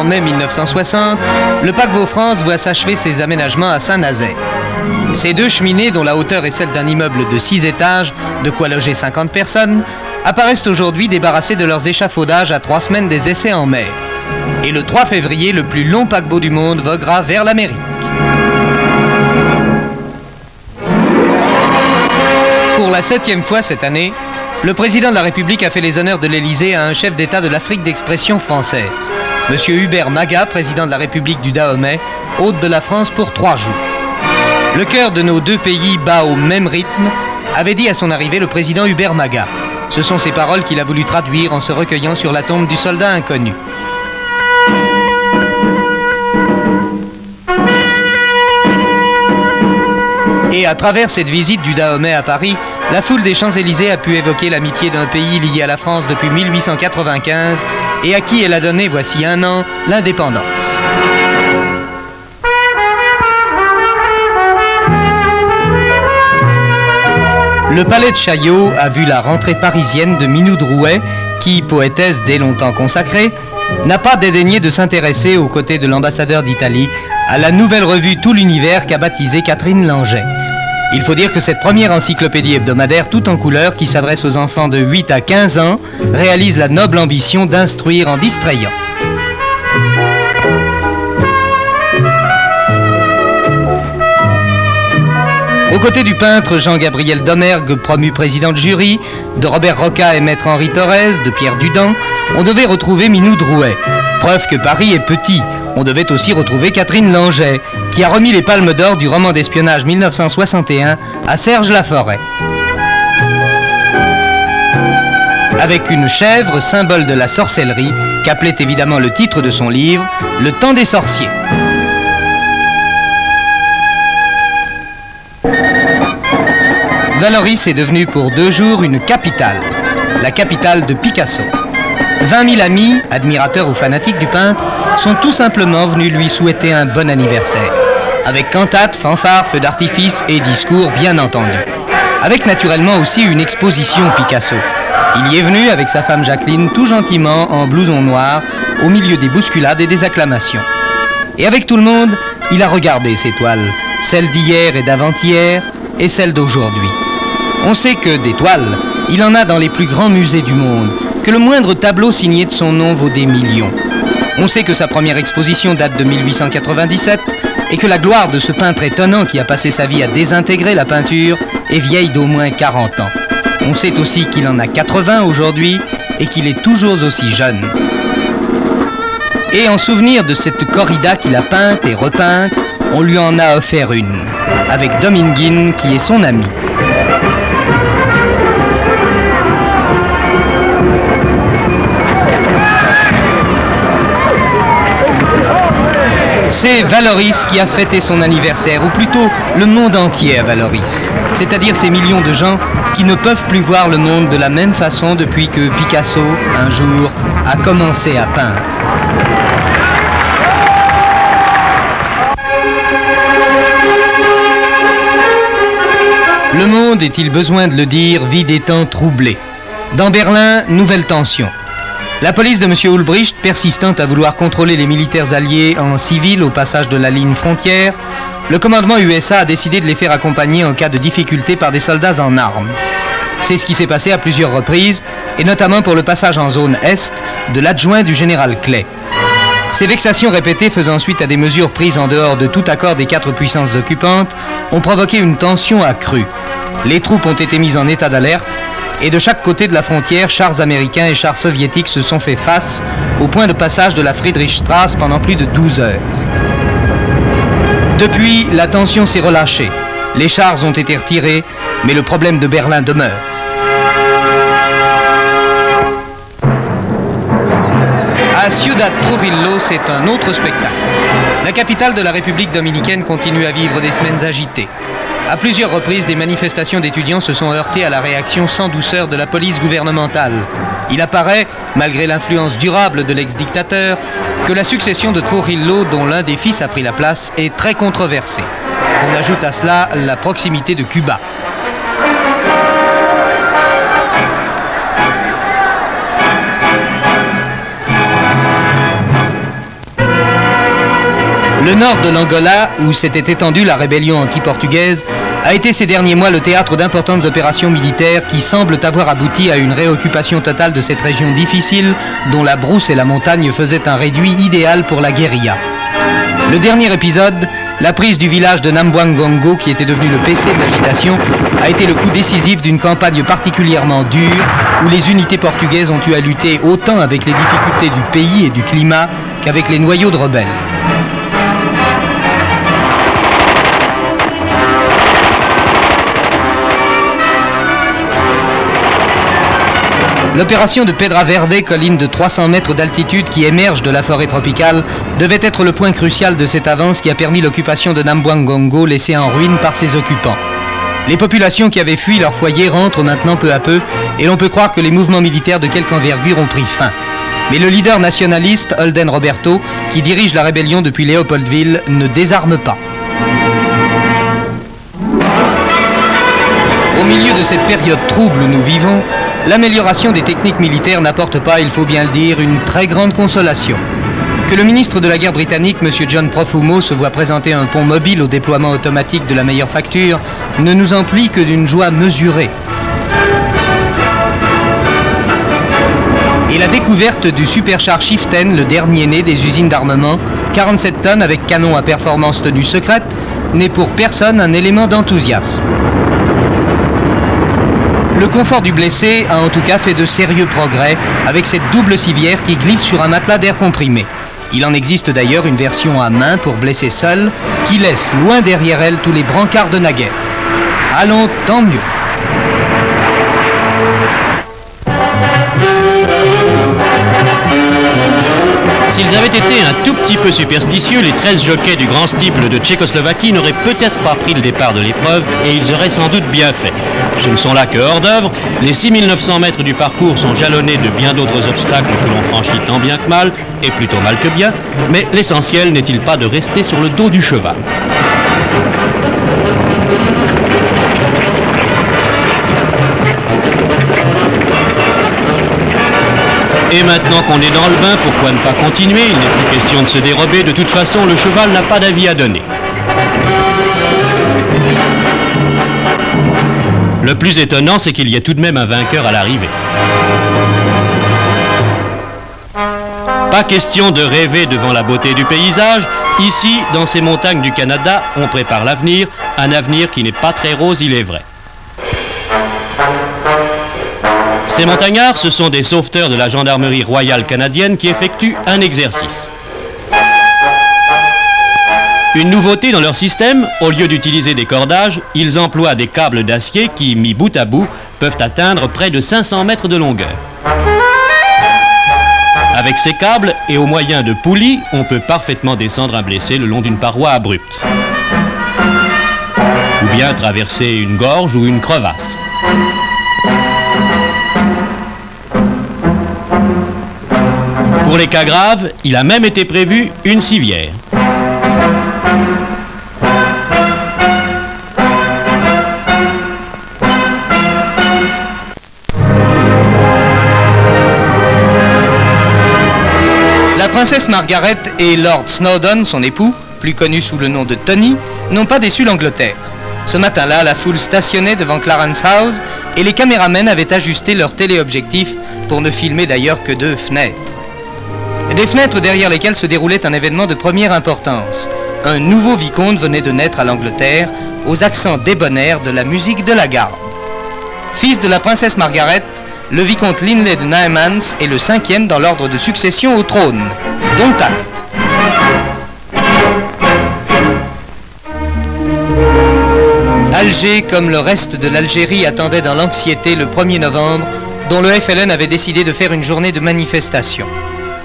En mai 1960, le paquebot France voit s'achever ses aménagements à Saint-Nazaire. Ces deux cheminées, dont la hauteur est celle d'un immeuble de 6 étages, de quoi loger 50 personnes, apparaissent aujourd'hui débarrassées de leurs échafaudages à trois semaines des essais en mer. Et le 3 février, le plus long paquebot du monde voguera vers l'Amérique. Pour la septième fois cette année, le président de la République a fait les honneurs de l'Élysée à un chef d'État de l'Afrique d'expression française, M. Hubert Maga, président de la République du Dahomey, hôte de la France pour trois jours. Le cœur de nos deux pays bat au même rythme, avait dit à son arrivée le président Hubert Maga. Ce sont ces paroles qu'il a voulu traduire en se recueillant sur la tombe du soldat inconnu. Et à travers cette visite du Dahomey à Paris, la foule des Champs-Élysées a pu évoquer l'amitié d'un pays lié à la France depuis 1895 et à qui elle a donné, voici un an, l'indépendance. Le palais de Chaillot a vu la rentrée parisienne de Minou Drouet, qui, poétesse dès longtemps consacrée, n'a pas dédaigné de s'intéresser, aux côtés de l'ambassadeur d'Italie, à la nouvelle revue Tout l'univers qu'a baptisée Catherine Langeais. Il faut dire que cette première encyclopédie hebdomadaire tout en couleur qui s'adresse aux enfants de 8 à 15 ans réalise la noble ambition d'instruire en distrayant. Aux côtés du peintre Jean-Gabriel Domergue, promu président de jury, de Robert Roca et maître Henri Torres, de Pierre Dudan, on devait retrouver Minou Drouet. Preuve que Paris est petit. On devait aussi retrouver Catherine Langeais, qui a remis les palmes d'or du roman d'espionnage 1961 à Serge Laforêt. Avec une chèvre, symbole de la sorcellerie, qu'appelait évidemment le titre de son livre, Le temps des sorciers. Valoris est devenue pour deux jours une capitale, la capitale de Picasso. 20 000 amis, admirateurs ou fanatiques du peintre, sont tout simplement venus lui souhaiter un bon anniversaire. Avec cantates, fanfares, feux d'artifice et discours bien entendu. Avec naturellement aussi une exposition Picasso. Il y est venu avec sa femme Jacqueline tout gentiment en blouson noir au milieu des bousculades et des acclamations. Et avec tout le monde, il a regardé ses toiles, celles d'hier et d'avant-hier et celles d'aujourd'hui. On sait que des toiles, il en a dans les plus grands musées du monde, que le moindre tableau signé de son nom vaut des millions. On sait que sa première exposition date de 1897 et que la gloire de ce peintre étonnant qui a passé sa vie à désintégrer la peinture est vieille d'au moins 40 ans. On sait aussi qu'il en a 80 aujourd'hui et qu'il est toujours aussi jeune. Et en souvenir de cette corrida qu'il a peinte et repeinte, on lui en a offert une, avec Dominguine qui est son ami. C'est Valoris qui a fêté son anniversaire, ou plutôt le monde entier Valoris. C'est-à-dire ces millions de gens qui ne peuvent plus voir le monde de la même façon depuis que Picasso, un jour, a commencé à peindre. Le monde, est-il besoin de le dire, vit des temps troublés. Dans Berlin, nouvelle tension. La police de M. Ulbricht, persistante à vouloir contrôler les militaires alliés en civil au passage de la ligne frontière, le commandement USA a décidé de les faire accompagner en cas de difficulté par des soldats en armes. C'est ce qui s'est passé à plusieurs reprises, et notamment pour le passage en zone Est de l'adjoint du général Clay. Ces vexations répétées faisant suite à des mesures prises en dehors de tout accord des quatre puissances occupantes ont provoqué une tension accrue. Les troupes ont été mises en état d'alerte et de chaque côté de la frontière, chars américains et chars soviétiques se sont fait face au point de passage de la Friedrichstraße pendant plus de 12 heures. Depuis, la tension s'est relâchée. Les chars ont été retirés, mais le problème de Berlin demeure. À Ciudad Trujillo, c'est un autre spectacle. La capitale de la République dominicaine continue à vivre des semaines agitées. À plusieurs reprises, des manifestations d'étudiants se sont heurtées à la réaction sans douceur de la police gouvernementale. Il apparaît, malgré l'influence durable de l'ex-dictateur, que la succession de Trujillo, dont l'un des fils a pris la place, est très controversée. On ajoute à cela la proximité de Cuba. Le nord de l'Angola, où s'était étendue la rébellion anti-portugaise, a été ces derniers mois le théâtre d'importantes opérations militaires qui semblent avoir abouti à une réoccupation totale de cette région difficile dont la brousse et la montagne faisaient un réduit idéal pour la guérilla. Le dernier épisode, la prise du village de Nambuangongo, qui était devenu le PC de l'agitation, a été le coup décisif d'une campagne particulièrement dure où les unités portugaises ont eu à lutter autant avec les difficultés du pays et du climat qu'avec les noyaux de rebelles. L'opération de Pedra Verde, colline de 300 mètres d'altitude qui émerge de la forêt tropicale, devait être le point crucial de cette avance qui a permis l'occupation de Nambuangongo laissée en ruine par ses occupants. Les populations qui avaient fui leur foyer rentrent maintenant peu à peu et l'on peut croire que les mouvements militaires de quelque envergure ont pris fin. Mais le leader nationaliste, Holden Roberto, qui dirige la rébellion depuis Léopoldville, ne désarme pas. Au milieu de cette période trouble où nous vivons, l'amélioration des techniques militaires n'apporte pas, il faut bien le dire, une très grande consolation. Que le ministre de la guerre britannique, M. John Profumo, se voit présenter un pont mobile au déploiement automatique de la meilleure facture ne nous emplit que d'une joie mesurée. Et la découverte du superchar Shiften, le dernier né des usines d'armement, 47 tonnes avec canon à performance tenue secrète, n'est pour personne un élément d'enthousiasme. Le confort du blessé a en tout cas fait de sérieux progrès avec cette double civière qui glisse sur un matelas d'air comprimé. Il en existe d'ailleurs une version à main pour blesser seul qui laisse loin derrière elle tous les brancards de naguère. Allons, tant mieux. S'ils avaient été un tout petit peu superstitieux, les 13 jockeys du grand steeple de Tchécoslovaquie n'auraient peut-être pas pris le départ de l'épreuve et ils auraient sans doute bien fait. Ce ne sont là que hors d'œuvre. Les 6900 mètres du parcours sont jalonnés de bien d'autres obstacles que l'on franchit tant bien que mal, et plutôt mal que bien, mais l'essentiel n'est-il pas de rester sur le dos du cheval? Et maintenant qu'on est dans le bain, pourquoi ne pas continuer? Il n'est plus question de se dérober. De toute façon, le cheval n'a pas d'avis à donner. Le plus étonnant, c'est qu'il y a tout de même un vainqueur à l'arrivée. Pas question de rêver devant la beauté du paysage. Ici, dans ces montagnes du Canada, on prépare l'avenir, un avenir qui n'est pas très rose, il est vrai. Ces montagnards, ce sont des sauveteurs de la gendarmerie royale canadienne qui effectuent un exercice. Une nouveauté dans leur système, au lieu d'utiliser des cordages, ils emploient des câbles d'acier qui, mis bout à bout, peuvent atteindre près de 500 mètres de longueur. Avec ces câbles et au moyen de poulies, on peut parfaitement descendre un blessé le long d'une paroi abrupte. Ou bien traverser une gorge ou une crevasse. Pour les cas graves, il a même été prévu une civière. La princesse Margaret et Lord Snowdon, son époux, plus connu sous le nom de Tony, n'ont pas déçu l'Angleterre. Ce matin-là, la foule stationnait devant Clarence House et les caméramens avaient ajusté leur téléobjectif pour ne filmer d'ailleurs que deux fenêtres. Des fenêtres derrière lesquelles se déroulait un événement de première importance. Un nouveau vicomte venait de naître à l'Angleterre aux accents débonnaires de la musique de la garde. Fils de la princesse Margaret, le vicomte Linley de Naemans est le cinquième dans l'ordre de succession au trône. Dont acte. Alger, comme le reste de l'Algérie, attendait dans l'anxiété le 1er novembre, dont le FLN avait décidé de faire une journée de manifestation.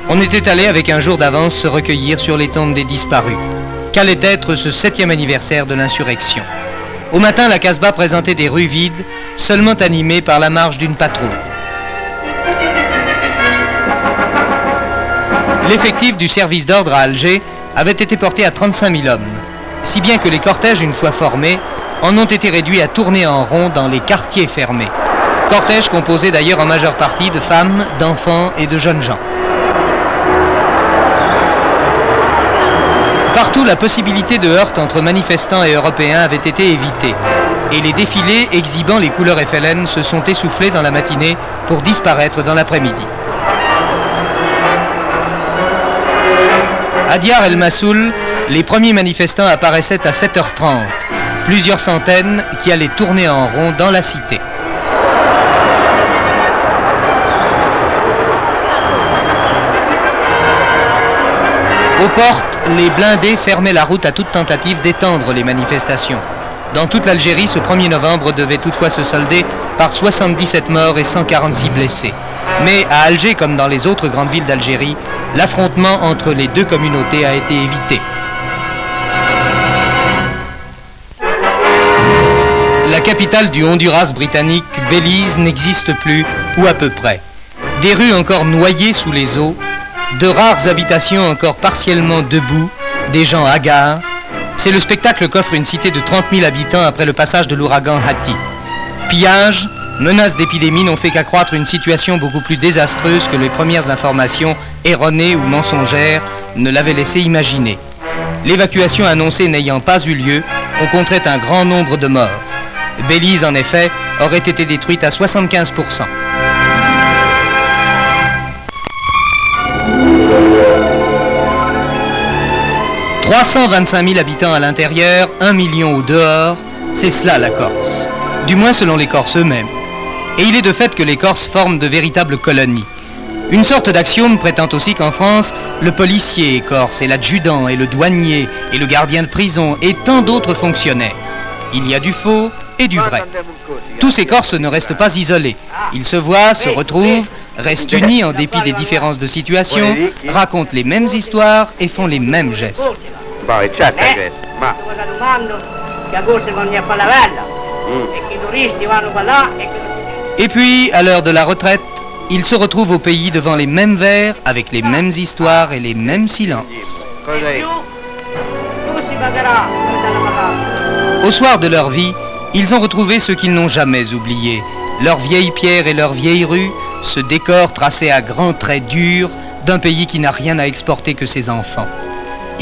On était allé avec un jour d'avance se recueillir sur les tombes des disparus. Qu'allait être ce septième anniversaire de l'insurrection? Au matin, la Casbah présentait des rues vides, seulement animées par la marche d'une patrouille. L'effectif du service d'ordre à Alger avait été porté à 35 000 hommes, si bien que les cortèges, une fois formés, en ont été réduits à tourner en rond dans les quartiers fermés. Cortège composé d'ailleurs en majeure partie de femmes, d'enfants et de jeunes gens. Partout, la possibilité de heurts entre manifestants et Européens avait été évitée. Et les défilés exhibant les couleurs FLN se sont essoufflés dans la matinée pour disparaître dans l'après-midi. À Diar el Massoul, les premiers manifestants apparaissaient à 7h30, plusieurs centaines qui allaient tourner en rond dans la cité. Aux portes, les blindés fermaient la route à toute tentative d'étendre les manifestations. Dans toute l'Algérie, ce 1er novembre devait toutefois se solder par 77 morts et 146 blessés. Mais à Alger, comme dans les autres grandes villes d'Algérie, l'affrontement entre les deux communautés a été évité. La capitale du Honduras britannique, Belize, n'existe plus, ou à peu près. Des rues encore noyées sous les eaux, de rares habitations encore partiellement debout, des gens hagards. C'est le spectacle qu'offre une cité de 30 000 habitants après le passage de l'ouragan Hati. Pillages, menaces d'épidémie n'ont fait qu'accroître une situation beaucoup plus désastreuse que les premières informations erronées ou mensongères ne l'avaient laissé imaginer. L'évacuation annoncée n'ayant pas eu lieu, on compterait un grand nombre de morts. Belize, en effet, aurait été détruite à 75 325 000 habitants à l'intérieur, 1 million au dehors, c'est cela la Corse. Du moins selon les Corses eux-mêmes. Et il est de fait que les Corses forment de véritables colonies. Une sorte d'axiome prétend aussi qu'en France, le policier est corse et l'adjudant et le douanier et le gardien de prison et tant d'autres fonctionnaires. Il y a du faux et du vrai. Tous ces Corses ne restent pas isolés. Ils se voient, se retrouvent, restent unis en dépit des différences de situation, racontent les mêmes histoires et font les mêmes gestes. Et puis, à l'heure de la retraite, ils se retrouvent au pays devant les mêmes vers, avec les mêmes histoires et les mêmes silences. Au soir de leur vie, ils ont retrouvé ce qu'ils n'ont jamais oublié, leurs vieilles pierres et leurs vieilles rues, ce décor tracé à grands traits durs d'un pays qui n'a rien à exporter que ses enfants.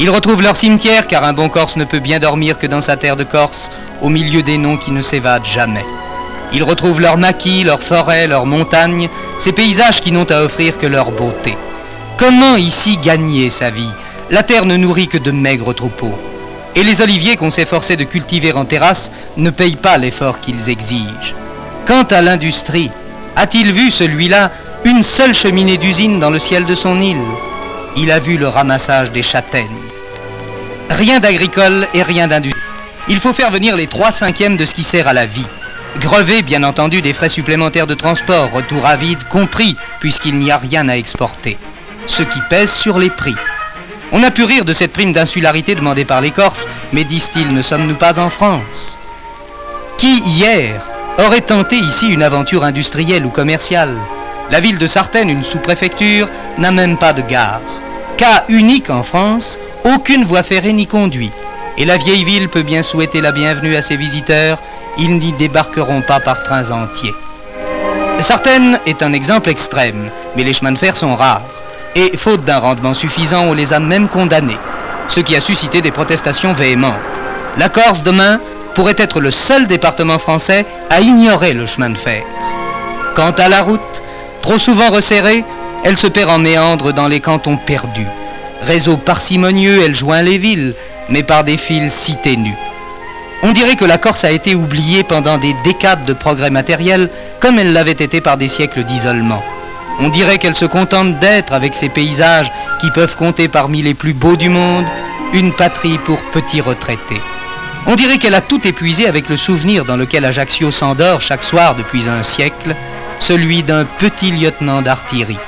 Ils retrouvent leur cimetière car un bon Corse ne peut bien dormir que dans sa terre de Corse, au milieu des noms qui ne s'évadent jamais. Ils retrouvent leurs maquis, leurs forêts, leurs montagnes, ces paysages qui n'ont à offrir que leur beauté. Comment ici gagner sa vie? La terre ne nourrit que de maigres troupeaux. Et les oliviers qu'on s'efforçait de cultiver en terrasse ne payent pas l'effort qu'ils exigent. Quant à l'industrie, a-t-il vu celui-là une seule cheminée d'usine dans le ciel de son île? Il a vu le ramassage des châtaignes. Rien d'agricole et rien d'industrie. Il faut faire venir les trois cinquièmes de ce qui sert à la vie. Grever, bien entendu, des frais supplémentaires de transport, retour à vide compris, puisqu'il n'y a rien à exporter. Ce qui pèse sur les prix. On a pu rire de cette prime d'insularité demandée par les Corses, mais disent-ils, ne sommes-nous pas en France? Qui, hier, aurait tenté ici une aventure industrielle ou commerciale? La ville de Sartène, une sous-préfecture, n'a même pas de gare. Cas unique en France, aucune voie ferrée n'y conduit. Et la vieille ville peut bien souhaiter la bienvenue à ses visiteurs, ils n'y débarqueront pas par trains entiers. Sartène est un exemple extrême, mais les chemins de fer sont rares. Et faute d'un rendement suffisant, on les a même condamnés, ce qui a suscité des protestations véhémentes. La Corse, demain, pourrait être le seul département français à ignorer le chemin de fer. Quant à la route, trop souvent resserrée, elle se perd en méandre dans les cantons perdus. Réseau parcimonieux, elle joint les villes, mais par des fils si ténus. On dirait que la Corse a été oubliée pendant des décades de progrès matériels, comme elle l'avait été par des siècles d'isolement. On dirait qu'elle se contente d'être, avec ses paysages qui peuvent compter parmi les plus beaux du monde, une patrie pour petits retraités. On dirait qu'elle a tout épuisé avec le souvenir dans lequel Ajaccio s'endort chaque soir depuis un siècle, celui d'un petit lieutenant d'artillerie.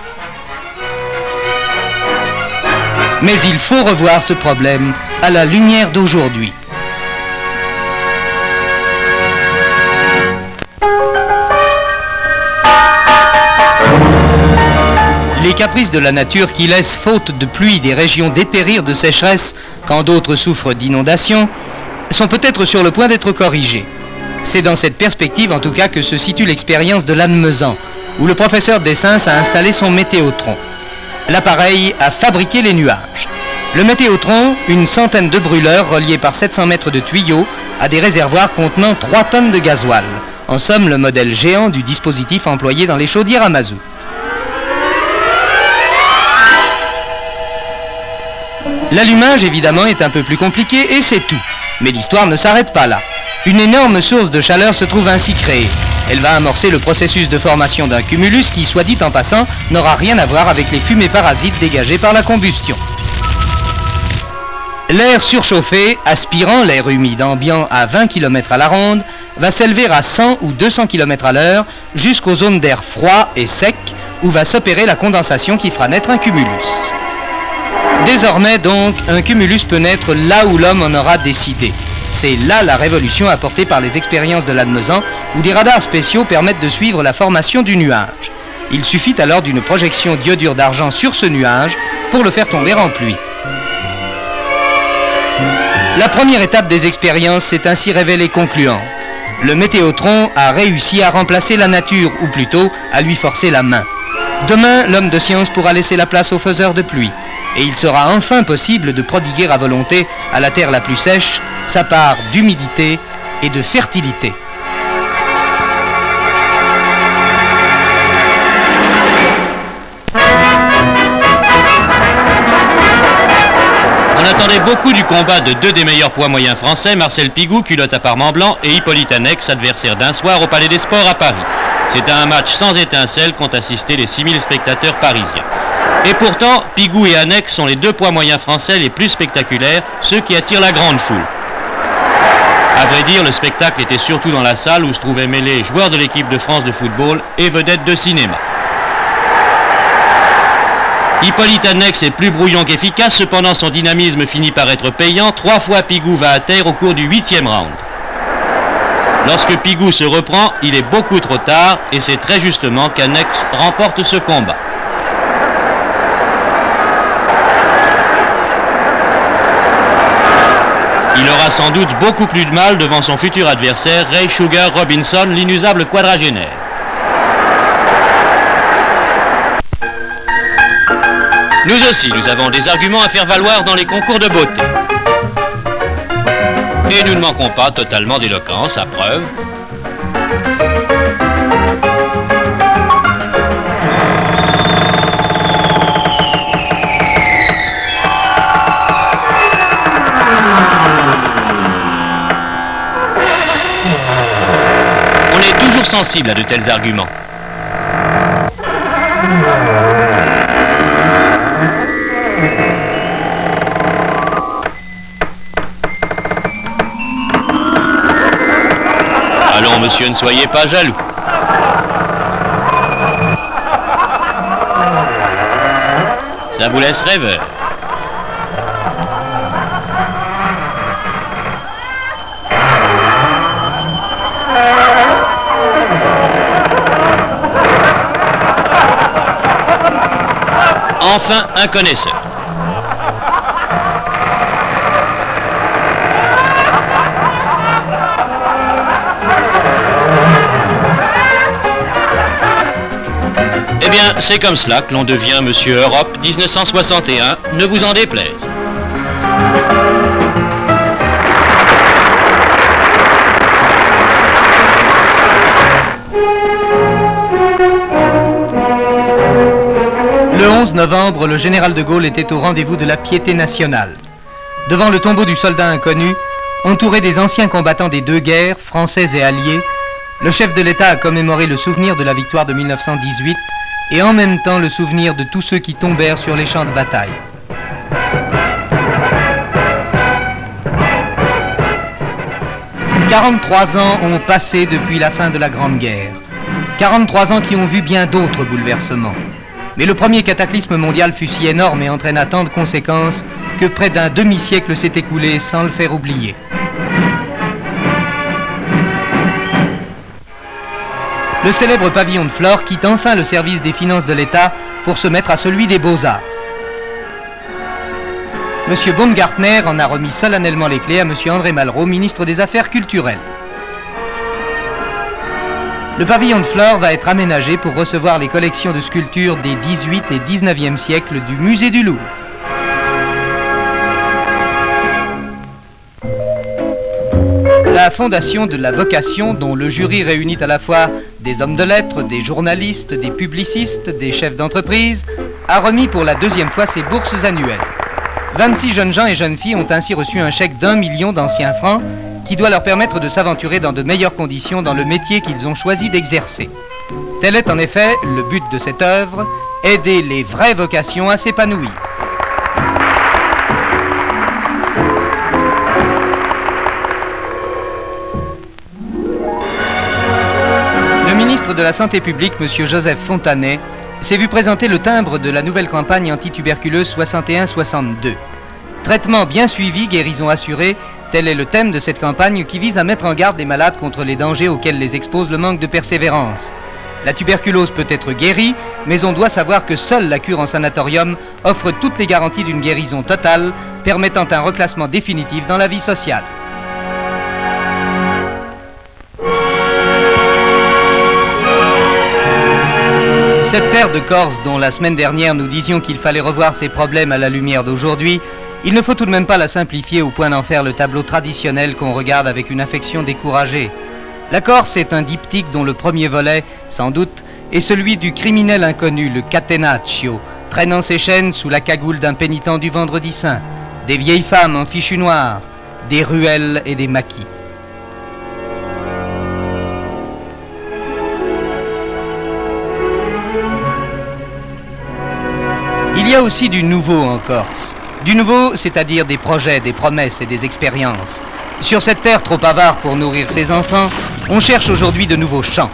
Mais il faut revoir ce problème à la lumière d'aujourd'hui. Les caprices de la nature qui laissent, faute de pluie, des régions dépérir de sécheresse quand d'autres souffrent d'inondations, sont peut-être sur le point d'être corrigés. C'est dans cette perspective en tout cas que se situe l'expérience de l'Annemezan, où le professeur Dessins a installé son météotron. L'appareil a fabriqué les nuages. Le météotron, une centaine de brûleurs reliés par 700 mètres de tuyaux à des réservoirs contenant 3 tonnes de gasoil. En somme, le modèle géant du dispositif employé dans les chaudières à mazout. L'allumage, évidemment, est un peu plus compliqué et c'est tout. Mais l'histoire ne s'arrête pas là. Une énorme source de chaleur se trouve ainsi créée. Elle va amorcer le processus de formation d'un cumulus qui, soit dit en passant, n'aura rien à voir avec les fumées parasites dégagées par la combustion. L'air surchauffé, aspirant l'air humide ambiant à 20 km à la ronde, va s'élever à 100 ou 200 km à l'heure jusqu'aux zones d'air froid et sec où va s'opérer la condensation qui fera naître un cumulus. Désormais donc, un cumulus peut naître là où l'homme en aura décidé. C'est là la révolution apportée par les expériences de l'Admezan, où des radars spéciaux permettent de suivre la formation du nuage. Il suffit alors d'une projection d'iodure d'argent sur ce nuage pour le faire tomber en pluie. La première étape des expériences s'est ainsi révélée concluante. Le météotron a réussi à remplacer la nature, ou plutôt à lui forcer la main. Demain, l'homme de science pourra laisser la place aux faiseurs de pluie et il sera enfin possible de prodiguer à volonté à la terre la plus sèche sa part d'humidité et de fertilité. On attendait beaucoup du combat de deux des meilleurs poids moyens français, Marcel Pigou, culotte à parement blanc, et Hippolyte Anex, adversaire d'un soir au Palais des Sports à Paris. C'était un match sans étincelle qu'ont assisté les 6000 spectateurs parisiens. Et pourtant, Pigou et Annex sont les deux poids moyens français les plus spectaculaires, ceux qui attirent la grande foule. À vrai dire, le spectacle était surtout dans la salle où se trouvaient mêlés joueurs de l'équipe de France de football et vedettes de cinéma. Hippolyte Annex est plus brouillon qu'efficace, cependant son dynamisme finit par être payant. Trois fois Pigou va à terre au cours du huitième round. Lorsque Pigou se reprend, il est beaucoup trop tard et c'est très justement qu'Annex remporte ce combat. Il sans doute beaucoup plus de mal devant son futur adversaire, Ray Sugar Robinson, l'inusable quadragénaire. Nous aussi, nous avons des arguments à faire valoir dans les concours de beauté. Et nous ne manquons pas totalement d'éloquence, à preuve. Sensible à de tels arguments. Allons, monsieur, ne soyez pas jaloux. Ça vous laisse rêveur. Enfin un connaisseur. Eh bien, c'est comme cela que l'on devient Monsieur Europe 1961, ne vous en déplaise. 11 novembre, le général de Gaulle était au rendez-vous de la piété nationale. Devant le tombeau du soldat inconnu, entouré des anciens combattants des deux guerres, françaises et alliées, le chef de l'État a commémoré le souvenir de la victoire de 1918 et en même temps le souvenir de tous ceux qui tombèrent sur les champs de bataille. « 43 ans ont passé depuis la fin de la Grande Guerre. 43 ans qui ont vu bien d'autres bouleversements. Mais le premier cataclysme mondial fut si énorme et entraîna tant de conséquences que près d'un demi-siècle s'est écoulé sans le faire oublier. Le célèbre pavillon de Flore quitte enfin le service des finances de l'État pour se mettre à celui des beaux-arts. M. Baumgartner en a remis solennellement les clés à M. André Malraux, ministre des Affaires culturelles. Le pavillon de Flore va être aménagé pour recevoir les collections de sculptures des 18 et 19e siècles du musée du Louvre. La fondation de la vocation, dont le jury réunit à la fois des hommes de lettres, des journalistes, des publicistes, des chefs d'entreprise, a remis pour la deuxième fois ses bourses annuelles. 26 jeunes gens et jeunes filles ont ainsi reçu un chèque d'un million d'anciens francs qui doit leur permettre de s'aventurer dans de meilleures conditions dans le métier qu'ils ont choisi d'exercer. Tel est en effet le but de cette œuvre, aider les vraies vocations à s'épanouir. Le ministre de la Santé publique, M. Joseph Fontanet, s'est vu présenter le timbre de la nouvelle campagne antituberculeuse 61-62. Traitement bien suivi, guérison assurée, tel est le thème de cette campagne qui vise à mettre en garde les malades contre les dangers auxquels les expose le manque de persévérance. La tuberculose peut être guérie, mais on doit savoir que seule la cure en sanatorium offre toutes les garanties d'une guérison totale, permettant un reclassement définitif dans la vie sociale. Cette terre de Corse dont la semaine dernière nous disions qu'il fallait revoir ses problèmes à la lumière d'aujourd'hui, il ne faut tout de même pas la simplifier au point d'en faire le tableau traditionnel qu'on regarde avec une affection découragée. La Corse est un diptyque dont le premier volet, sans doute, est celui du criminel inconnu, le Catenaccio, traînant ses chaînes sous la cagoule d'un pénitent du vendredi saint, des vieilles femmes en fichu noir, des ruelles et des maquis. Il y a aussi du nouveau en Corse. Du nouveau, c'est-à-dire des projets, des promesses et des expériences. Sur cette terre trop avare pour nourrir ses enfants, on cherche aujourd'hui de nouveaux champs.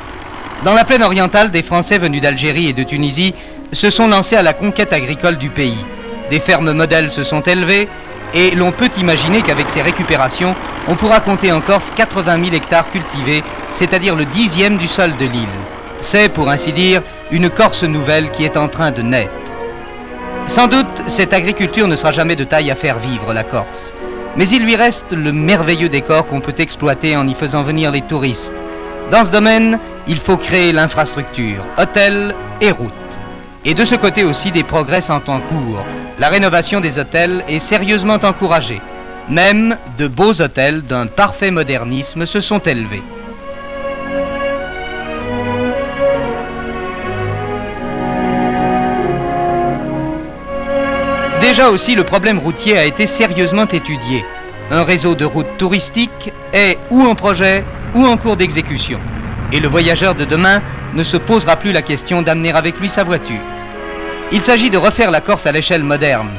Dans la plaine orientale, des Français venus d'Algérie et de Tunisie se sont lancés à la conquête agricole du pays. Des fermes modèles se sont élevées et l'on peut imaginer qu'avec ces récupérations, on pourra compter en Corse 80 000 hectares cultivés, c'est-à-dire le dixième du sol de l'île. C'est, pour ainsi dire, une Corse nouvelle qui est en train de naître. Sans doute, cette agriculture ne sera jamais de taille à faire vivre la Corse. Mais il lui reste le merveilleux décor qu'on peut exploiter en y faisant venir les touristes. Dans ce domaine, il faut créer l'infrastructure, hôtels et routes. Et de ce côté aussi, des progrès sont en cours. La rénovation des hôtels est sérieusement encouragée. Même de beaux hôtels d'un parfait modernisme se sont élevés. Déjà aussi, le problème routier a été sérieusement étudié. Un réseau de routes touristiques est ou en projet ou en cours d'exécution. Et le voyageur de demain ne se posera plus la question d'amener avec lui sa voiture. Il s'agit de refaire la Corse à l'échelle moderne.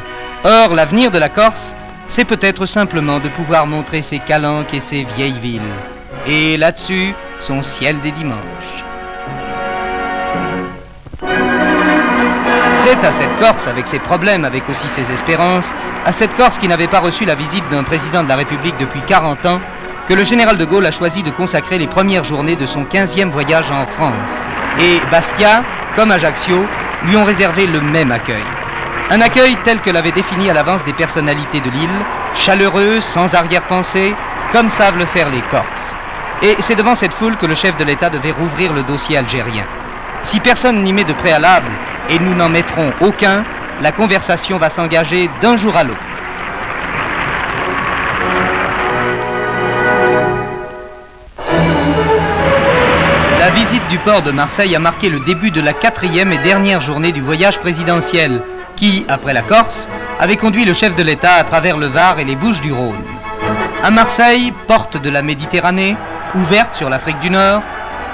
Or, l'avenir de la Corse, c'est peut-être simplement de pouvoir montrer ses calanques et ses vieilles villes. Et là-dessus, son ciel des dimanches. C'est à cette Corse, avec ses problèmes, avec aussi ses espérances, à cette Corse qui n'avait pas reçu la visite d'un président de la République depuis 40 ans, que le général de Gaulle a choisi de consacrer les premières journées de son 15e voyage en France. Et Bastia, comme Ajaccio, lui ont réservé le même accueil. Un accueil tel que l'avaient défini à l'avance des personnalités de l'île, chaleureux, sans arrière-pensée, comme savent le faire les Corses. Et c'est devant cette foule que le chef de l'État devait rouvrir le dossier algérien. Si personne n'y met de préalable, et nous n'en mettrons aucun, la conversation va s'engager d'un jour à l'autre. La visite du port de Marseille a marqué le début de la quatrième et dernière journée du voyage présidentiel, qui, après la Corse, avait conduit le chef de l'État à travers le Var et les Bouches du Rhône. À Marseille, porte de la Méditerranée, ouverte sur l'Afrique du Nord,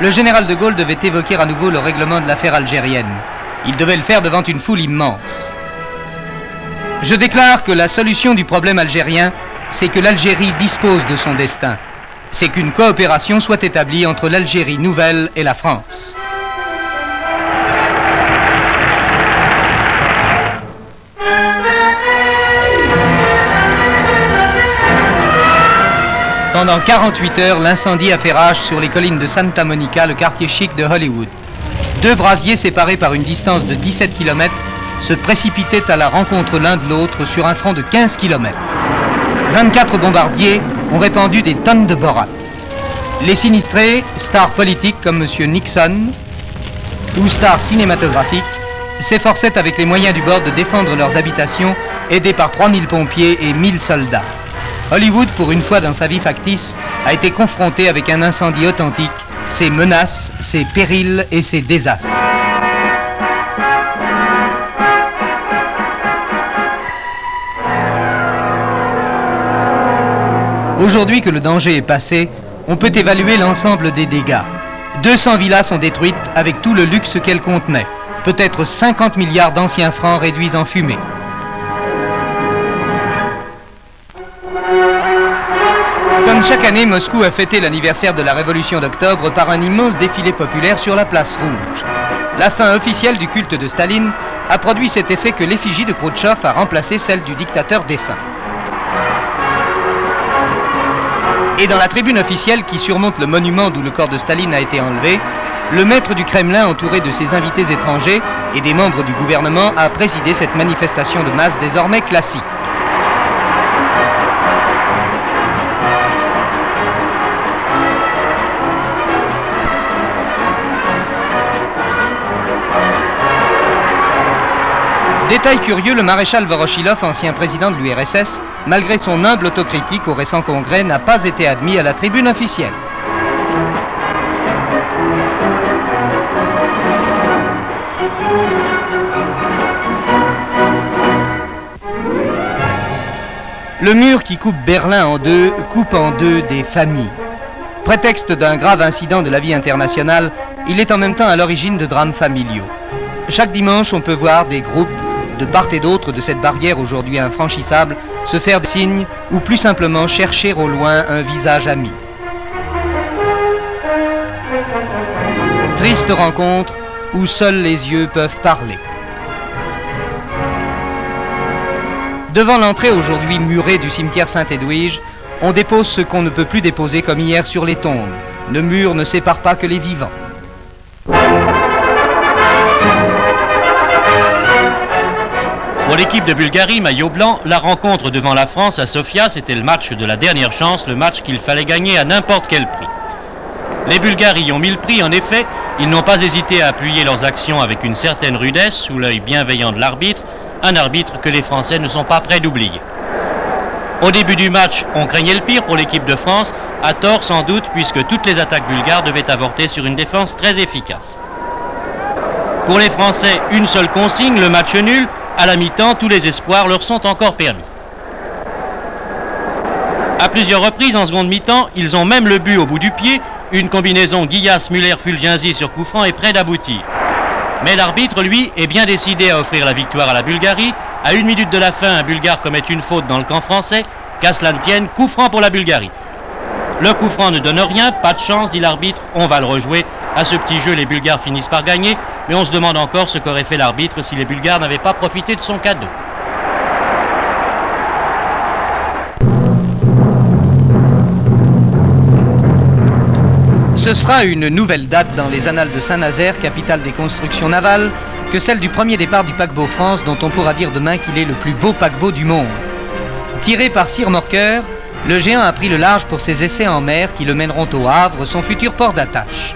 le général de Gaulle devait évoquer à nouveau le règlement de l'affaire algérienne. Il devait le faire devant une foule immense. Je déclare que la solution du problème algérien, c'est que l'Algérie dispose de son destin. C'est qu'une coopération soit établie entre l'Algérie nouvelle et la France. Pendant 48 heures, l'incendie a fait rage sur les collines de Santa Monica, le quartier chic de Hollywood. Deux brasiers séparés par une distance de 17 km se précipitaient à la rencontre l'un de l'autre sur un front de 15 km. 24 bombardiers ont répandu des tonnes de borates. Les sinistrés, stars politiques comme M. Nixon ou stars cinématographiques, s'efforçaient avec les moyens du bord de défendre leurs habitations, aidés par 3000 pompiers et 1000 soldats. Hollywood, pour une fois dans sa vie factice, a été confronté avec un incendie authentique, ses menaces, ses périls et ses désastres. Aujourd'hui que le danger est passé, on peut évaluer l'ensemble des dégâts. 200 villas sont détruites avec tout le luxe qu'elles contenaient. Peut-être 50 milliards d'anciens francs réduits en fumée. Chaque année, Moscou a fêté l'anniversaire de la Révolution d'octobre par un immense défilé populaire sur la place rouge. La fin officielle du culte de Staline a produit cet effet que l'effigie de Khrouchtchev a remplacé celle du dictateur défunt. Et dans la tribune officielle qui surmonte le monument d'où le corps de Staline a été enlevé, le maître du Kremlin, entouré de ses invités étrangers et des membres du gouvernement, a présidé cette manifestation de masse désormais classique. Détail curieux, le maréchal Voroshilov, ancien président de l'URSS, malgré son humble autocritique au récent congrès, n'a pas été admis à la tribune officielle. Le mur qui coupe Berlin en deux coupe en deux des familles. Prétexte d'un grave incident de la vie internationale, il est en même temps à l'origine de drames familiaux. Chaque dimanche, on peut voir des groupes de part et d'autre de cette barrière aujourd'hui infranchissable, se faire des signes ou plus simplement chercher au loin un visage ami. Triste rencontre où seuls les yeux peuvent parler. Devant l'entrée aujourd'hui murée du cimetière Saint-Edwige, on dépose ce qu'on ne peut plus déposer comme hier sur les tombes. Le mur ne sépare pas que les vivants. Pour l'équipe de Bulgarie, maillot blanc, la rencontre devant la France à Sofia, c'était le match de la dernière chance, le match qu'il fallait gagner à n'importe quel prix. Les Bulgares y ont mis le prix, en effet, ils n'ont pas hésité à appuyer leurs actions avec une certaine rudesse, sous l'œil bienveillant de l'arbitre, un arbitre que les Français ne sont pas prêts d'oublier. Au début du match, on craignait le pire pour l'équipe de France, à tort sans doute, puisque toutes les attaques bulgares devaient avorter sur une défense très efficace. Pour les Français, une seule consigne, le match nul, à la mi-temps, tous les espoirs leur sont encore permis. À plusieurs reprises, en seconde mi-temps, ils ont même le but au bout du pied. Une combinaison Guillas-Muller-Fulginzi sur coup franc est près d'aboutir. Mais l'arbitre, lui, est bien décidé à offrir la victoire à la Bulgarie. À une minute de la fin, un Bulgare commet une faute dans le camp français. Qu'à cela ne tienne, coup franc pour la Bulgarie. Le coup franc ne donne rien, pas de chance, dit l'arbitre, on va le rejouer. À ce petit jeu, les Bulgares finissent par gagner, mais on se demande encore ce qu'aurait fait l'arbitre si les Bulgares n'avaient pas profité de son cadeau. Ce sera une nouvelle date dans les annales de Saint-Nazaire, capitale des constructions navales, que celle du premier départ du paquebot France, dont on pourra dire demain qu'il est le plus beau paquebot du monde. Tiré par Sir Morker, le géant a pris le large pour ses essais en mer qui le mèneront au Havre, son futur port d'attache.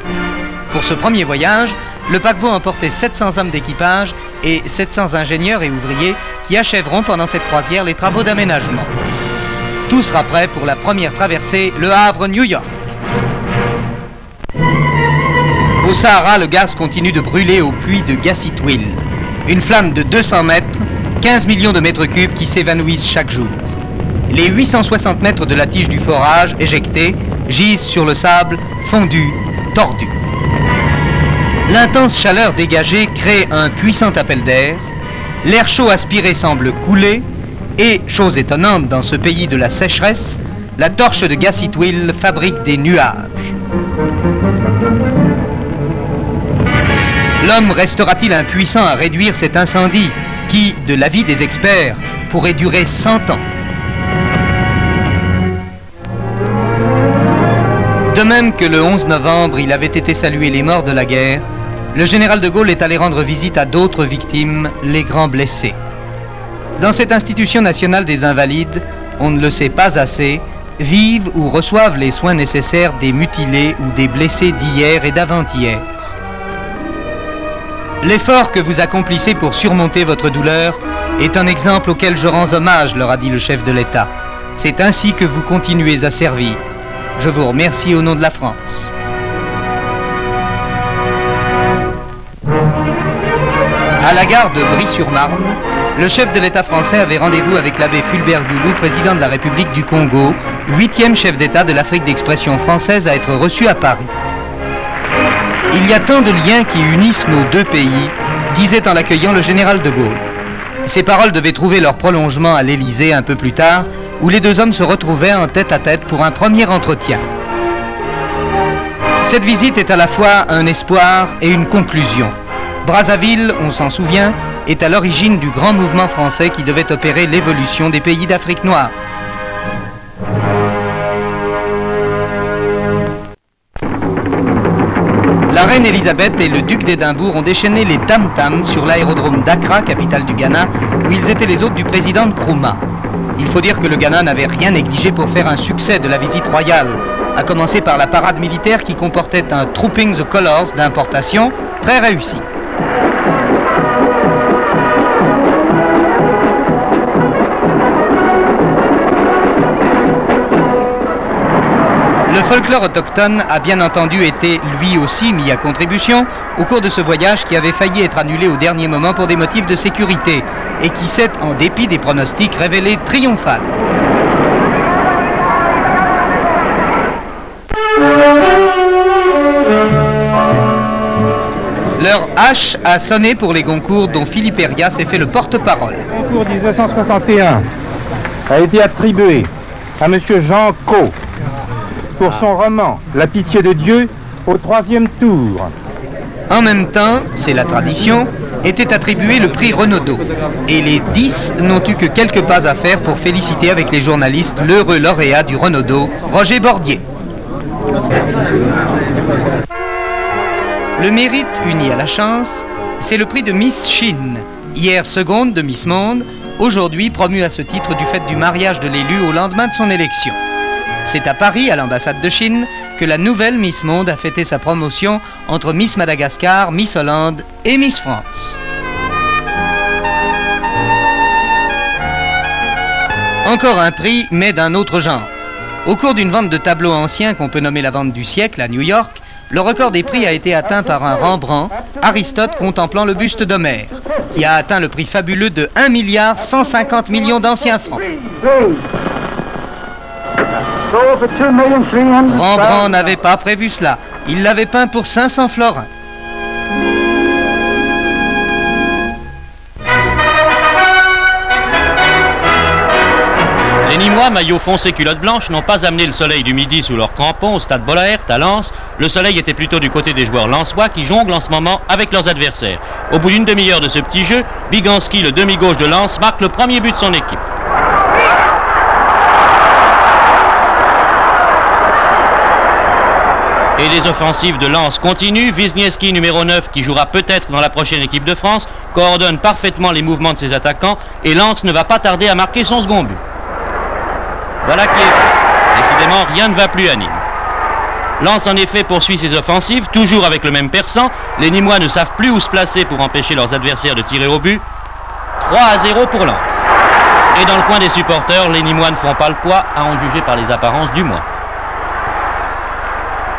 Pour ce premier voyage, le paquebot emportait 700 hommes d'équipage et 700 ingénieurs et ouvriers qui achèveront pendant cette croisière les travaux d'aménagement. Tout sera prêt pour la première traversée, le Havre-New York. Au Sahara, le gaz continue de brûler au puits de Gassitwil. Une flamme de 200 mètres, 15 millions de mètres cubes qui s'évanouissent chaque jour. Les 860 mètres de la tige du forage, éjectés, gisent sur le sable, fondu, tordu. L'intense chaleur dégagée crée un puissant appel d'air, l'air chaud aspiré semble couler, et, chose étonnante dans ce pays de la sécheresse, la torche de Gassitwil fabrique des nuages. L'homme restera-t-il impuissant à réduire cet incendie qui, de l'avis des experts, pourrait durer 100 ans? De même que le 11 novembre, il avait été salué les morts de la guerre, le général de Gaulle est allé rendre visite à d'autres victimes, les grands blessés. Dans cette institution nationale des invalides, on ne le sait pas assez, vivent ou reçoivent les soins nécessaires des mutilés ou des blessés d'hier et d'avant-hier. L'effort que vous accomplissez pour surmonter votre douleur est un exemple auquel je rends hommage, leur a dit le chef de l'État. C'est ainsi que vous continuez à servir. Je vous remercie au nom de la France. À la gare de Brie-sur-Marne, le chef de l'État français avait rendez-vous avec l'abbé Fulbert Goulou, président de la République du Congo, huitième chef d'État de l'Afrique d'expression française à être reçu à Paris. Il y a tant de liens qui unissent nos deux pays, disait en l'accueillant le général de Gaulle. Ces paroles devaient trouver leur prolongement à l'Élysée un peu plus tard, où les deux hommes se retrouvaient en tête à tête pour un premier entretien. Cette visite est à la fois un espoir et une conclusion. Brazzaville, on s'en souvient, est à l'origine du grand mouvement français qui devait opérer l'évolution des pays d'Afrique noire. La reine Elisabeth et le duc d'Édimbourg ont déchaîné les tam-tams sur l'aérodrome d'Accra, capitale du Ghana, où ils étaient les hôtes du président Nkrumah. Il faut dire que le Ghana n'avait rien négligé pour faire un succès de la visite royale, à commencer par la parade militaire qui comportait un Trooping the Colors d'importation très réussi. Le folklore autochtone a bien entendu été lui aussi mis à contribution au cours de ce voyage qui avait failli être annulé au dernier moment pour des motifs de sécurité et qui s'est, en dépit des pronostics, révélé triomphal. Leur H a sonné pour les Goncourt dont Philippe Eria s'est fait le porte-parole. Le concours 1961 a été attribué à M. Jean Co pour son roman La pitié de Dieu au troisième tour. En même temps, c'est la tradition, était attribué le prix Renaudot. Et les dix n'ont eu que quelques pas à faire pour féliciter avec les journalistes l'heureux lauréat du Renaudot, Roger Bordier. Le mérite uni à la chance, c'est le prix de Miss Chine, hier seconde de Miss Monde, aujourd'hui promue à ce titre du fait du mariage de l'élu au lendemain de son élection. C'est à Paris, à l'ambassade de Chine, que la nouvelle Miss Monde a fêté sa promotion entre Miss Madagascar, Miss Hollande et Miss France. Encore un prix, mais d'un autre genre. Au cours d'une vente de tableaux anciens qu'on peut nommer la vente du siècle à New York, le record des prix a été atteint par un Rembrandt, Aristote contemplant le buste d'Homère, qui a atteint le prix fabuleux de 1 milliard 150 millions d'anciens francs. Rembrandt n'avait pas prévu cela. Il l'avait peint pour 500 florins. Les Nîmois, maillot foncé, culotte blanche, n'ont pas amené le soleil du midi sous leurs crampons au stade Bollaert à Lens. Le soleil était plutôt du côté des joueurs lensois qui jonglent en ce moment avec leurs adversaires. Au bout d'une demi-heure de ce petit jeu, Biganski, le demi-gauche de Lens, marque le premier but de son équipe. Et les offensives de Lens continuent. Wisniewski, numéro 9, qui jouera peut-être dans la prochaine équipe de France, coordonne parfaitement les mouvements de ses attaquants et Lens ne va pas tarder à marquer son second but. Voilà qui est. Décidément, rien ne va plus à Nîmes. Lens en effet poursuit ses offensives, toujours avec le même persan. Les Nîmois ne savent plus où se placer pour empêcher leurs adversaires de tirer au but. 3 à 0 pour Lens. Et dans le coin des supporters, les Nîmois ne font pas le poids, à en juger par les apparences du mois.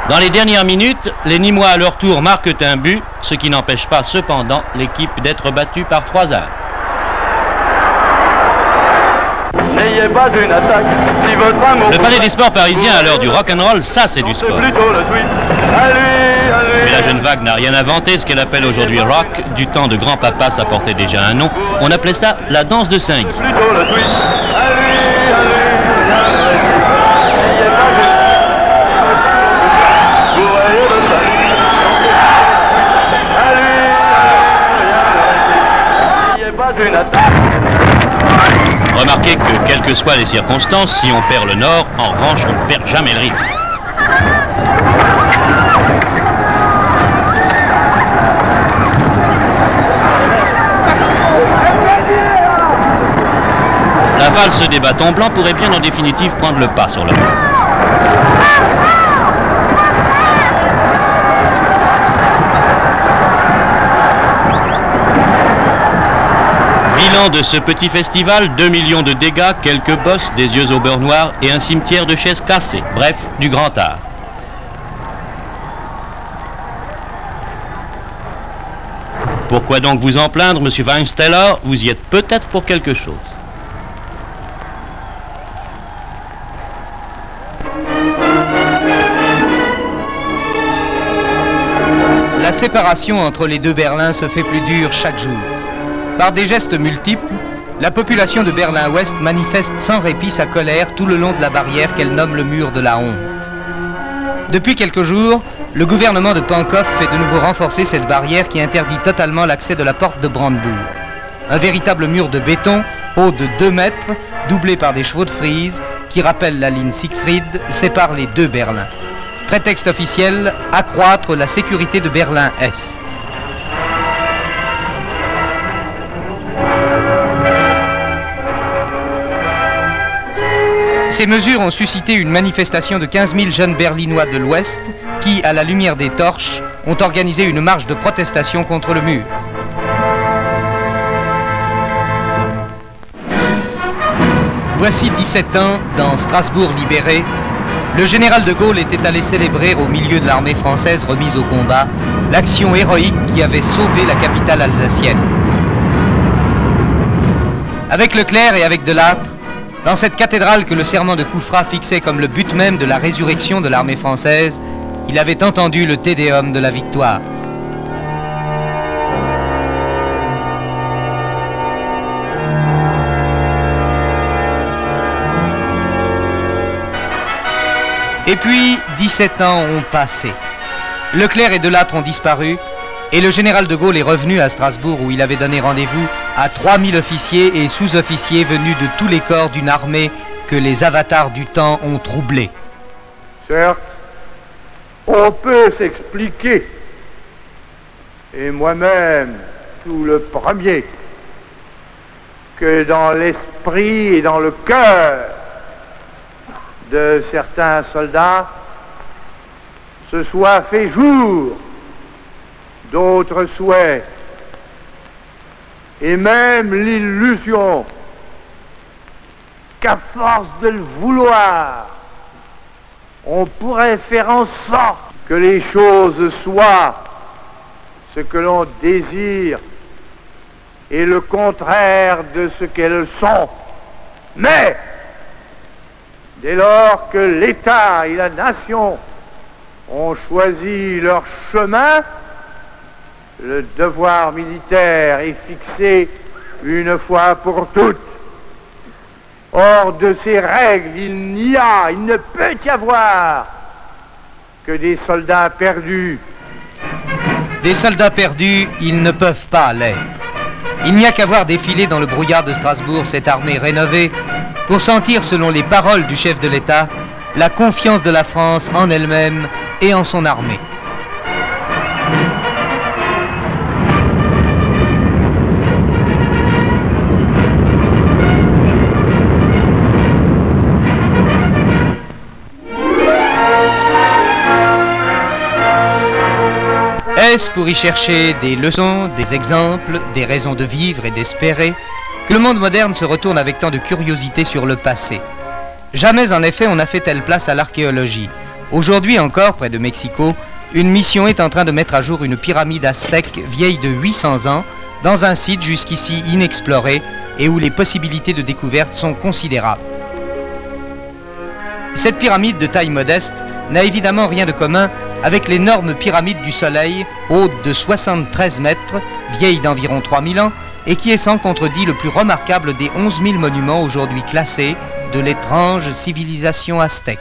Dans les dernières minutes, les Nîmois à leur tour marquent un but, ce qui n'empêche pas cependant l'équipe d'être battue par trois armes. N'ayez pas d'une attaque si votre Le palais des sports parisien à l'heure du rock'n'roll, ça c'est du sport. Mais la jeune vague n'a rien inventé, ce qu'elle appelle aujourd'hui rock, du temps de grand-papa, ça portait déjà un nom. On appelait ça la danse de cinq. Remarquez que, quelles que soient les circonstances, si on perd le nord, en revanche, on ne perd jamais le rythme. La valse des bâtons blancs pourrait bien en définitive prendre le pas sur le Bilan bilan de ce petit festival 2 millions de dégâts, quelques bosses, des yeux au beurre noir et un cimetière de chaises cassées. Bref, du grand art. Pourquoi donc vous en plaindre, monsieur Weinsteller? Vous y êtes peut-être pour quelque chose. La séparation entre les deux Berlins se fait plus dure chaque jour. Par des gestes multiples, la population de Berlin-Ouest manifeste sans répit sa colère tout le long de la barrière qu'elle nomme le mur de la honte. Depuis quelques jours, le gouvernement de Pankow fait de nouveau renforcer cette barrière qui interdit totalement l'accès de la porte de Brandebourg. Un véritable mur de béton, haut de 2 mètres, doublé par des chevaux de frise, qui rappelle la ligne Siegfried, sépare les deux Berlins. Prétexte officiel, accroître la sécurité de Berlin-Est. Ces mesures ont suscité une manifestation de 15 000 jeunes berlinois de l'Ouest qui, à la lumière des torches, ont organisé une marche de protestation contre le mur. Voici 17 ans, dans Strasbourg libéré, le général de Gaulle était allé célébrer au milieu de l'armée française remise au combat l'action héroïque qui avait sauvé la capitale alsacienne. Avec Leclerc et avec Delattre, dans cette cathédrale que le serment de Koufra fixait comme le but même de la résurrection de l'armée française, il avait entendu le Tédéum de la victoire. Et puis, 17 ans ont passé. Leclerc et Delattre ont disparu, et le général de Gaulle est revenu à Strasbourg où il avait donné rendez-vous à 3000 officiers et sous-officiers venus de tous les corps d'une armée que les avatars du temps ont troublée. Certes, on peut s'expliquer, et moi-même tout le premier, que dans l'esprit et dans le cœur de certains soldats se soit fait jour d'autres souhaits et même l'illusion qu'à force de le vouloir, on pourrait faire en sorte que les choses soient ce que l'on désire et le contraire de ce qu'elles sont. Mais, dès lors que l'État et la nation ont choisi leur chemin, le devoir militaire est fixé une fois pour toutes. Hors de ces règles, il n'y a, il ne peut y avoir que des soldats perdus. Des soldats perdus, ils ne peuvent pas l'être. Il n'y a qu'à voir défiler dans le brouillard de Strasbourg cette armée rénovée pour sentir, selon les paroles du chef de l'État, la confiance de la France en elle-même et en son armée. Pour y chercher des leçons, des exemples, des raisons de vivre et d'espérer que le monde moderne se retourne avec tant de curiosité sur le passé Jamais en effet on n'a fait telle place à l'archéologie. Aujourd'hui encore, près de Mexico, une mission est en train de mettre à jour une pyramide aztèque vieille de 800 ans dans un site jusqu'ici inexploré et où les possibilités de découverte sont considérables. Cette pyramide de taille modeste n'a évidemment rien de commun avec l'énorme pyramide du Soleil, haute de 73 mètres, vieille d'environ 3000 ans, et qui est sans contredit le plus remarquable des 11 000 monuments aujourd'hui classés de l'étrange civilisation aztèque.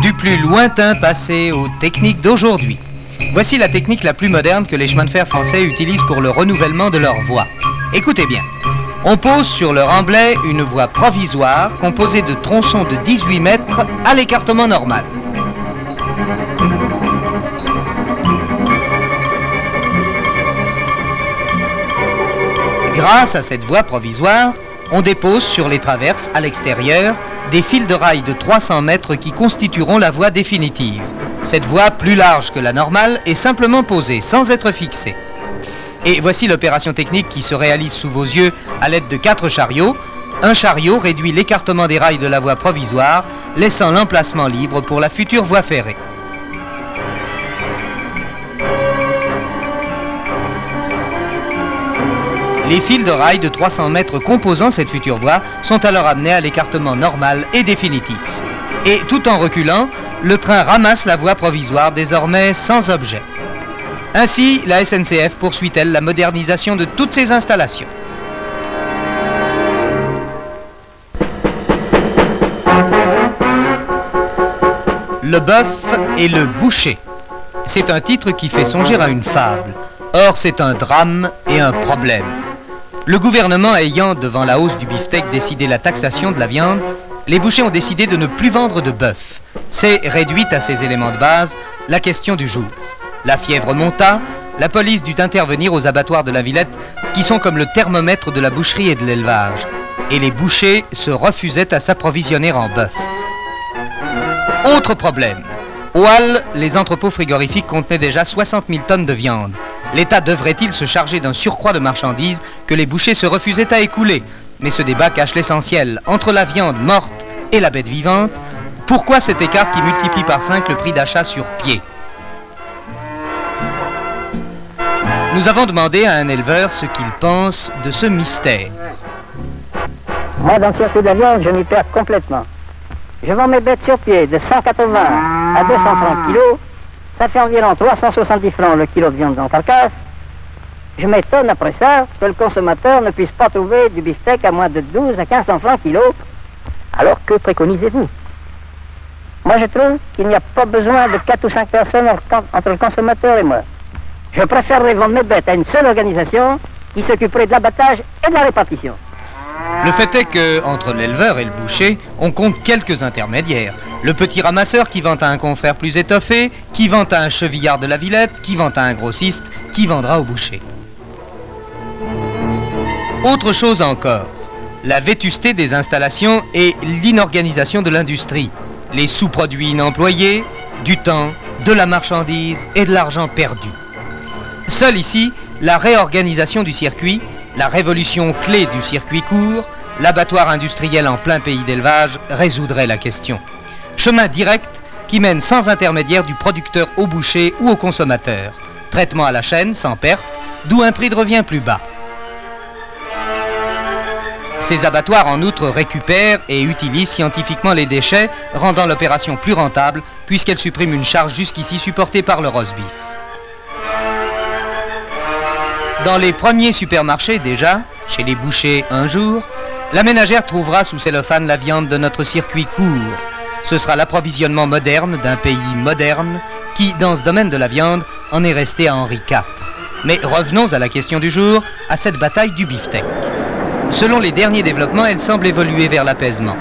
Du plus lointain passé aux techniques d'aujourd'hui. Voici la technique la plus moderne que les chemins de fer français utilisent pour le renouvellement de leur voie. Écoutez bien. On pose sur leur emblai une voie provisoire composée de tronçons de 18 mètres à l'écartement normal. Grâce à cette voie provisoire, on dépose sur les traverses à l'extérieur des fils de rail de 300 mètres qui constitueront la voie définitive. Cette voie, plus large que la normale, est simplement posée, sans être fixée. Et voici l'opération technique qui se réalise sous vos yeux à l'aide de quatre chariots. Un chariot réduit l'écartement des rails de la voie provisoire, laissant l'emplacement libre pour la future voie ferrée. Les fils de rails de 300 mètres composant cette future voie sont alors amenés à l'écartement normal et définitif. Et tout en reculant, le train ramasse la voie provisoire désormais sans objet. Ainsi, la SNCF poursuit-elle la modernisation de toutes ses installations. Le bœuf et le boucher. C'est un titre qui fait songer à une fable. Or, c'est un drame et un problème. Le gouvernement ayant, devant la hausse du beefsteak, décidé la taxation de la viande, les bouchers ont décidé de ne plus vendre de bœuf. C'est, réduite à ces éléments de base, la question du jour. La fièvre monta, la police dut intervenir aux abattoirs de la Villette, qui sont comme le thermomètre de la boucherie et de l'élevage. Et les bouchers se refusaient à s'approvisionner en bœuf. Autre problème. Au Hall, les entrepôts frigorifiques contenaient déjà 60 000 tonnes de viande. L'État devrait-il se charger d'un surcroît de marchandises que les bouchers se refusaient à écouler? Mais ce débat cache l'essentiel. Entre la viande morte et la bête vivante, pourquoi cet écart qui multiplie par 5 le prix d'achat sur pied? Nous avons demandé à un éleveur ce qu'il pense de ce mystère. Moi, dans le circuit de je m'y perds complètement. Je vends mes bêtes sur pied de 180 à 200 francs kilo. Ça fait environ 370 francs le kilo de viande en carcasse. Je m'étonne après ça que le consommateur ne puisse pas trouver du beefsteak à moins de 12 à 15 francs kilo. Alors que préconisez-vous? Moi je trouve qu'il n'y a pas besoin de 4 ou 5 personnes entre le consommateur et moi. Je préférerais vendre mes bêtes à une seule organisation qui s'occuperait de l'abattage et de la répartition. Le fait est que, entre l'éleveur et le boucher, on compte quelques intermédiaires. Le petit ramasseur qui vend à un confrère plus étoffé, qui vend à un chevillard de la Villette, qui vend à un grossiste, qui vendra au boucher. Autre chose encore, la vétusté des installations et l'inorganisation de l'industrie. Les sous-produits inemployés, du temps, de la marchandise et de l'argent perdu. Seul ici, la réorganisation du circuit la révolution clé du circuit court, l'abattoir industriel en plein pays d'élevage résoudrait la question. Chemin direct qui mène sans intermédiaire du producteur au boucher ou au consommateur. Traitement à la chaîne sans perte, d'où un prix de revient plus bas. Ces abattoirs en outre récupèrent et utilisent scientifiquement les déchets, rendant l'opération plus rentable puisqu'elle supprime une charge jusqu'ici supportée par le roast. Dans les premiers supermarchés déjà, chez les bouchers un jour, la ménagère trouvera sous cellophane la viande de notre circuit court. Ce sera l'approvisionnement moderne d'un pays moderne qui, dans ce domaine de la viande, en est resté à Henri IV. Mais revenons à la question du jour, à cette bataille du beefsteak. Selon les derniers développements, elle semble évoluer vers l'apaisement.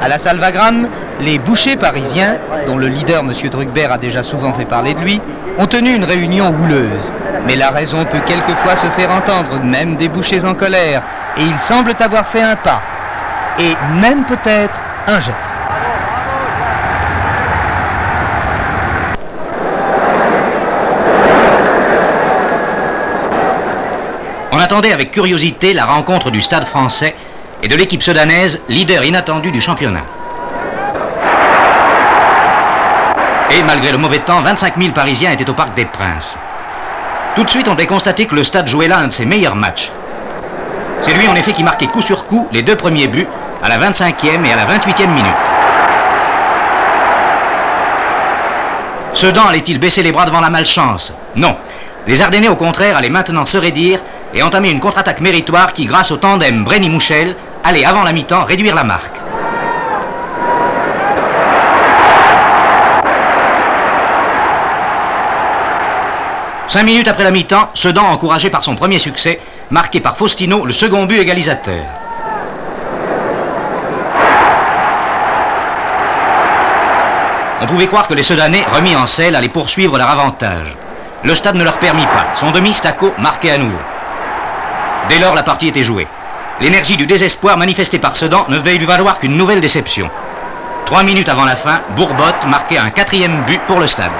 À la Salvagram, les bouchers parisiens, dont le leader M. Druckberg a déjà souvent fait parler de lui, ont tenu une réunion houleuse. Mais la raison peut quelquefois se faire entendre, même des bouchers en colère, et ils semblent avoir fait un pas, et même peut-être un geste. On attendait avec curiosité la rencontre du stade français et de l'équipe sudanaise, leader inattendu du championnat. Et malgré le mauvais temps, 25 000 Parisiens étaient au Parc des Princes. Tout de suite, on devait constater que le stade jouait là un de ses meilleurs matchs. C'est lui, en effet, qui marquait coup sur coup les deux premiers buts à la 25e et à la 28e minute. Sedan allait-il baisser les bras devant la malchance? Non. Les Ardennais, au contraire, allaient maintenant se raidir et entamer une contre-attaque méritoire qui, grâce au tandem Brenny-Mouchel, allait, avant la mi-temps, réduire la marque. Cinq minutes après la mi-temps, Sedan, encouragé par son premier succès, marqué par Faustino, le second but égalisateur. On pouvait croire que les Sedanais, remis en selle, allaient poursuivre leur avantage. Le stade ne leur permit pas. Son demi, Stacco, marquait à nouveau. Dès lors, la partie était jouée. L'énergie du désespoir manifestée par Sedan ne devait lui valoir qu'une nouvelle déception. Trois minutes avant la fin, Bourbotte marquait un quatrième but pour le stade.